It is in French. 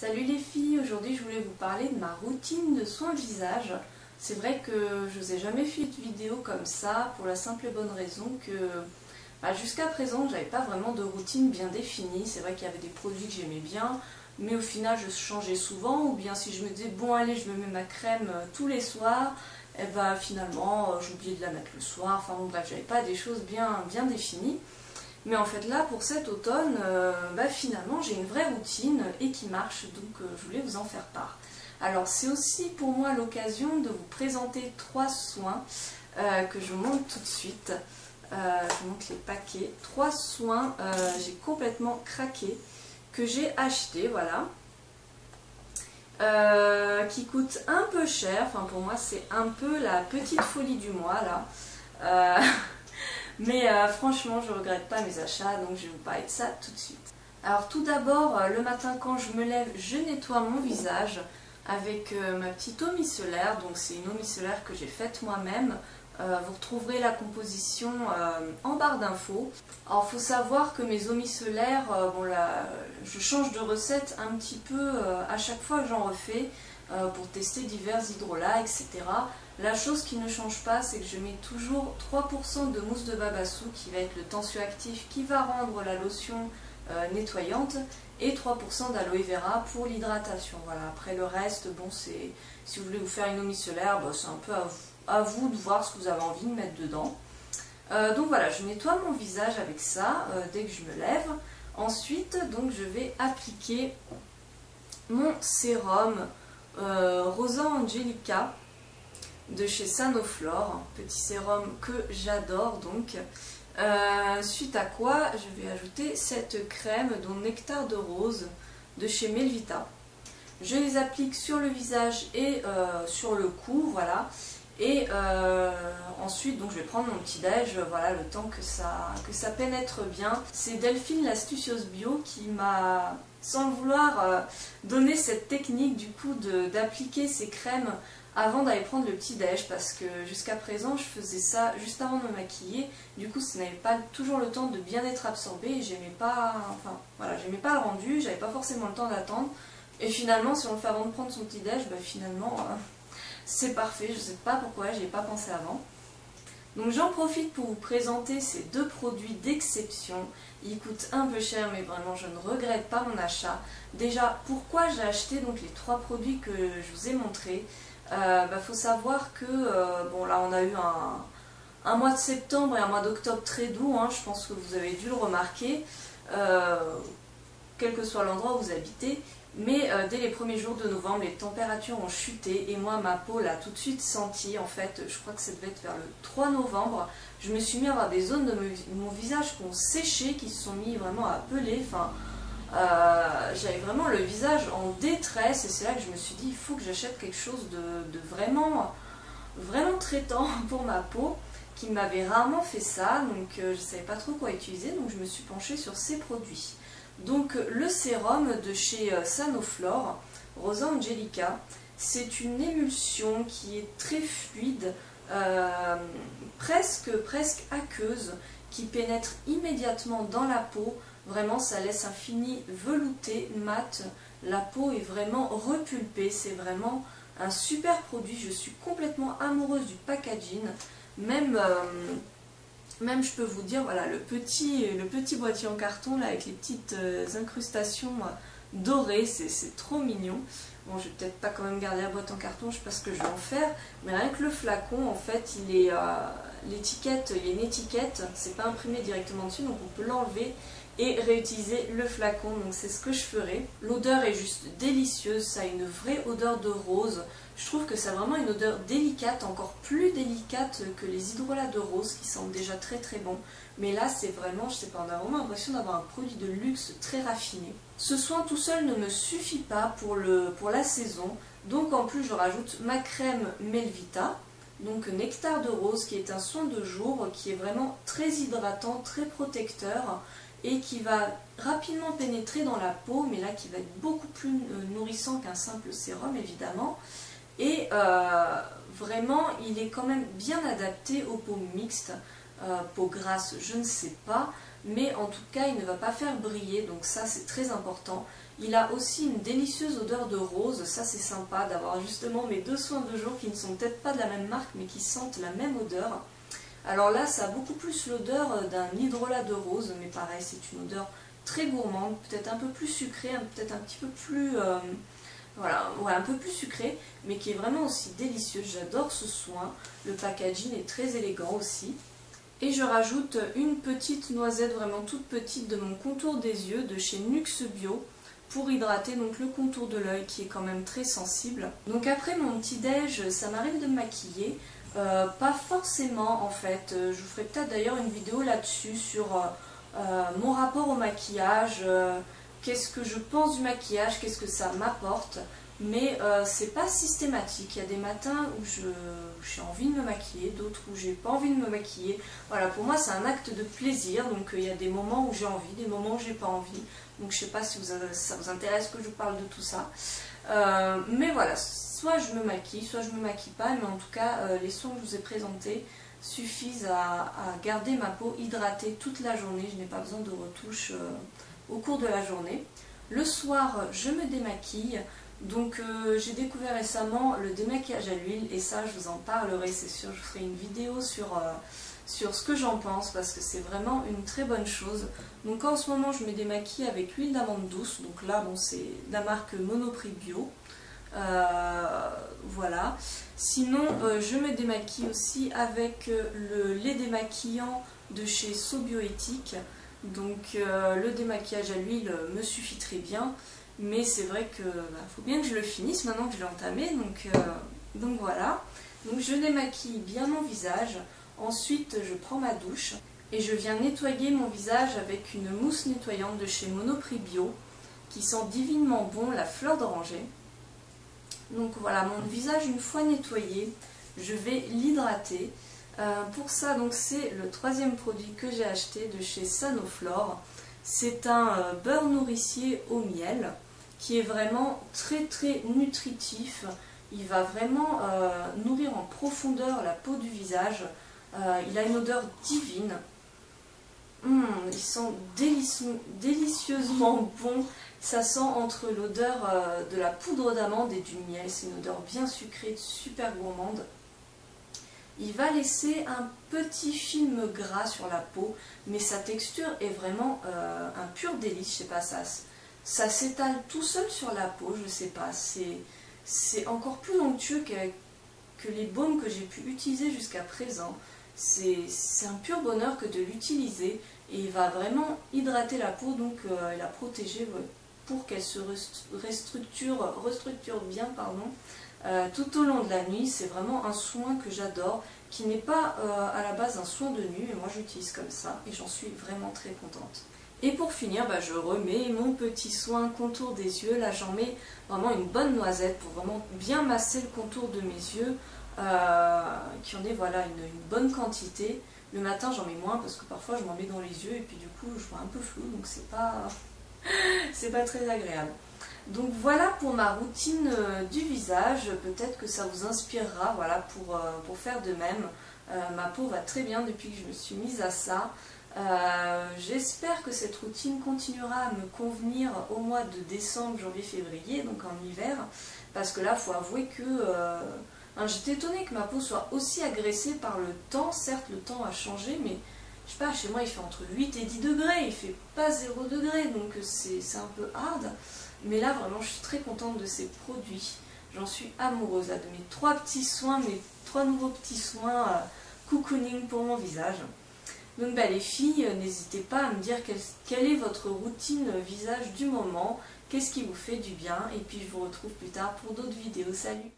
Salut les filles, aujourd'hui je voulais vous parler de ma routine de soins visage. C'est vrai que je vous ai jamais fait de vidéo comme ça pour la simple et bonne raison que bah, jusqu'à présent j'avais pas vraiment de routine bien définie. C'est vrai qu'il y avait des produits que j'aimais bien, mais au final je changeais souvent ou bien si je me disais bon allez je me mets ma crème euh, tous les soirs, et eh bah finalement euh, j'oubliais de la mettre le soir. Enfin bon bref, j'avais pas des choses bien définies. Mais en fait là, pour cet automne, euh, bah, finalement j'ai une vraie routine et qui marche, donc euh, je voulais vous en faire part. Alors c'est aussi pour moi l'occasion de vous présenter trois soins euh, que je vous montre tout de suite. je vous montre les paquets. Trois soins, j'ai complètement craqué, que j'ai acheté, voilà. qui coûtent un peu cher, enfin pour moi c'est un peu la petite folie du mois là. Mais euh, franchement, je regrette pas mes achats, donc je vais vous parler de ça tout de suite. Alors tout d'abord, euh, le matin quand je me lève, je nettoie mon visage avec euh, ma petite eau micellaire. Donc c'est une eau micellaire que j'ai faite moi-même. vous retrouverez la composition en barre d'infos. Alors faut savoir que mes eaux micellaires, bon là, je change de recette un petit peu à chaque fois que j'en refais pour tester divers hydrolats, etc. La chose qui ne change pas, c'est que je mets toujours 3% de mousse de babassou qui va être le tensioactif qui va rendre la lotion euh, nettoyante et 3% d'aloe vera pour l'hydratation. Voilà, après le reste, bon, c'est si vous voulez vous faire une eau bah, c'est un peu à vous, de voir ce que vous avez envie de mettre dedans. Euh, donc voilà, je nettoie mon visage avec ça euh, dès que je me lève. Ensuite, donc je vais appliquer mon sérum Rosa Angelica de chez Sanoflore, petit sérum que j'adore donc. Euh, suite à quoi je vais ajouter cette crème dont Nectar de Rose de chez Melvita. Je les applique sur le visage et euh, sur le cou, voilà. Et euh, ensuite, je vais prendre mon petit déj, voilà, le temps que ça, que ça pénètre bien. C'est Delphine l'astucieuse bio qui m'a, sans vouloir, donné cette technique du coup d'appliquer ces crèmes avant d'aller prendre le petit déj parce que jusqu'à présent je faisais ça juste avant de me maquiller. Du coup ça n'avait pas toujours le temps de bien être absorbé et j'aimais pas enfin voilà j'aimais pas le rendu j'avais pas forcément le temps d'attendre. Et finalement si on le fait avant de prendre son petit déj bah finalement euh, c'est parfait. Je sais pas pourquoi j'y ai pas pensé avant. Donc j'en profite pour vous présenter ces deux produits d'exception. Ils coûtent un peu cher mais vraiment je ne regrette pas mon achat. Déjà pourquoi j'ai acheté donc les trois produits que je vous ai montrés? Il euh, bah, faut savoir que, euh, bon là on a eu un, mois de septembre et un mois d'octobre très doux, hein, je pense que vous avez dû le remarquer, euh, quel que soit l'endroit où vous habitez, mais dès les premiers jours de novembre, les températures ont chuté et moi ma peau l'a tout de suite senti, en fait, je crois que ça devait être vers le 3 novembre, je me suis mis à avoir des zones de mon visage qui ont séché, qui se sont mis vraiment à peler, enfin euh, j'avais vraiment le visage en détresse et c'est là que je me suis dit il faut que j'achète quelque chose de, vraiment, vraiment traitant pour ma peau qui m'avait rarement fait ça donc euh, je ne savais pas trop quoi utiliser donc je me suis penchée sur ces produits. Donc le sérum de chez euh, Sanoflore, Rosa Angelica, c'est une émulsion qui est très fluide, presque, presque aqueuse, qui pénètre immédiatement dans la peau Vraiment, ça laisse un fini velouté, mat. La peau est vraiment repulpée. C'est vraiment un super produit. Je suis complètement amoureuse du packaging. Même, euh, même je peux vous dire, voilà, le petit, le petit boîtier en carton là, avec les petites euh, incrustations euh, dorées, c'est trop mignon. Bon, je vais peut-être pas quand même garder la boîte en carton, je sais pas ce que je vais en faire. Mais rien que le flacon, en fait, il est l'étiquette, il y a une étiquette, c'est pas imprimé directement dessus, donc on peut l'enlever et réutiliser le flacon. Donc c'est ce que je ferai. L'odeur est juste délicieuse, ça a une vraie odeur de rose. Je trouve que ça a vraiment une odeur délicate, encore plus délicate que les hydrolats de rose qui sentent déjà très très bon. Mais là c'est vraiment, je sais pas, on a vraiment l'impression d'avoir un produit de luxe très raffiné. Ce soin tout seul ne me suffit pas pour, le, pour la saison. Donc en plus je rajoute ma crème Melvita, donc Nectar de Rose qui est un soin de jour qui est vraiment très hydratant, très protecteur et qui va rapidement pénétrer dans la peau, mais là qui va être beaucoup plus euh, nourrissant qu'un simple sérum évidemment. Et euh, vraiment, il est quand même bien adapté aux peaux mixtes, euh, peau grasse, je ne sais pas, mais en tout cas, il ne va pas faire briller, donc ça c'est très important. Il a aussi une délicieuse odeur de rose, ça c'est sympa d'avoir justement mes deux soins de jour qui ne sont peut-être pas de la même marque mais qui sentent la même odeur. Alors là ça a beaucoup plus l'odeur d'un hydrolat de rose, mais pareil c'est une odeur très gourmande, peut-être un peu plus sucrée, peut-être un petit peu plus... Euh, voilà, un peu plus sucrée, mais qui est vraiment aussi délicieuse. J'adore ce soin. Le packaging est très élégant aussi. Et je rajoute une petite noisette vraiment toute petite de mon contour des yeux de chez Nux Bio pour hydrater donc le contour de l'œil qui est quand même très sensible. Donc après mon petit déj, ça m'arrive de me maquiller. Euh, pas forcément en fait. Je vous ferai peut-être d'ailleurs une vidéo là-dessus sur euh, euh, mon rapport au maquillage, qu'est-ce que je pense du maquillage, qu'est-ce que ça m'apporte. Mais euh, c'est pas systématique. Il y a des matins où j'ai envie de me maquiller, d'autres où j'ai pas envie de me maquiller. Voilà, pour moi c'est un acte de plaisir. Donc euh, il y a des moments où j'ai envie, des moments où j'ai pas envie. Donc je sais pas si ça vous intéresse que je vous parle de tout ça. Euh, mais voilà, soit je me maquille, soit je me maquille pas. Mais en tout cas, les soins que je vous ai présentés suffisent à, garder ma peau hydratée toute la journée. Je n'ai pas besoin de retouches au cours de la journée. Le soir, je me démaquille. Donc euh, j'ai découvert récemment le démaquillage à l'huile et ça je vous en parlerai, c'est sûr, je ferai une vidéo sur, euh, sur ce que j'en pense parce que c'est vraiment une très bonne chose. Donc en ce moment je me démaquille avec l'huile d'amande douce, donc là bon c'est la marque Monoprix Bio. Euh, voilà. Sinon je me démaquille aussi avec le lait démaquillant de chez Sobioéthique. Donc euh, le démaquillage à l'huile me suffit très bien, mais c'est vrai que bah, faut bien que je le finisse maintenant que je l'ai entamé, donc, euh, donc voilà. Donc je démaquille bien mon visage, ensuite je prends ma douche et je viens nettoyer mon visage avec une mousse nettoyante de chez Monoprix Bio qui sent divinement bon la fleur d'oranger. Donc voilà, mon visage une fois nettoyé, je vais l'hydrater euh, pour ça, donc c'est le troisième produit que j'ai acheté de chez Sanoflore. C'est un euh, beurre nourricier au miel qui est vraiment très très nutritif. Il va vraiment euh, nourrir en profondeur la peau du visage. il a une odeur divine. Hum, il sent délicieusement bon. Ça sent entre l'odeur de la poudre d'amande et du miel. C'est une odeur bien sucrée, super gourmande il va laisser un petit film gras sur la peau, mais sa texture est vraiment euh, un pur délice, je sais pas, ça, ça s'étale tout seul sur la peau, je sais pas, c'est encore plus onctueux que, que les baumes que j'ai pu utiliser jusqu'à présent. C'est un pur bonheur que de l'utiliser et il va vraiment hydrater la peau, donc euh, la protéger pour qu'elle se restructure, bien, pardon, euh, tout au long de la nuit. C'est vraiment un soin que j'adore, qui n'est pas euh, à la base un soin de nuit, mais moi j'utilise comme ça et j'en suis vraiment très contente. Et pour finir, bah, je remets mon petit soin contour des yeux. Là, j'en mets vraiment une bonne noisette pour vraiment bien masser le contour de mes yeux, euh, qui en est voilà, une, une, bonne quantité. Le matin, j'en mets moins parce que parfois je m'en mets dans les yeux et puis du coup, je vois un peu flou, donc c'est pas, c'est pas très agréable. Donc voilà pour ma routine euh, du visage, peut-être que ça vous inspirera voilà, pour, euh, faire de même. Euh, ma peau va très bien depuis que je me suis mise à ça. J'espère que cette routine continuera à me convenir au mois de décembre, janvier, février, donc en hiver, parce que là, faut avouer que hein, j'étais étonnée que ma peau soit aussi agressée par le temps. Certes, le temps a changé, mais je sais pas, chez moi, il fait entre 8 et 10 degrés, il fait pas 0 degré, donc c'est un peu hard. Mais là, vraiment, je suis très contente de ces produits. J'en suis amoureuse de mes trois petits soins, mes trois nouveaux petits soins euh, cocooning pour mon visage. Donc bah, les filles, euh, n'hésitez pas à me dire quelle, est votre routine visage du moment, qu'est-ce qui vous fait du bien, et puis je vous retrouve plus tard pour d'autres vidéos. Salut